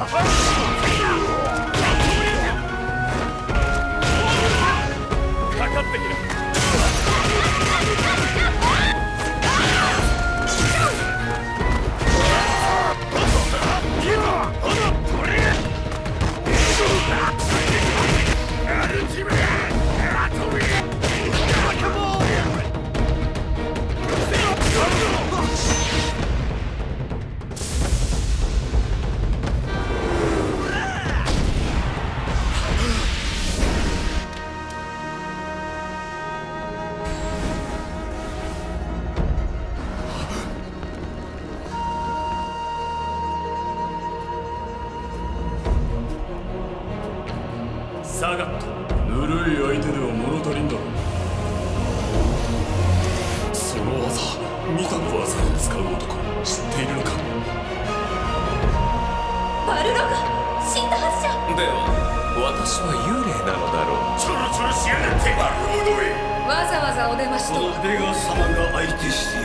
あ。サガット。ぬるい相手では物足りんだろその技見た技を使う男。知っているのか？バルログ死んだはずじゃ。では私は幽霊なのだろう。ちょろちょろしやがって悪者めわざわざお出ましと。は出川様が相手して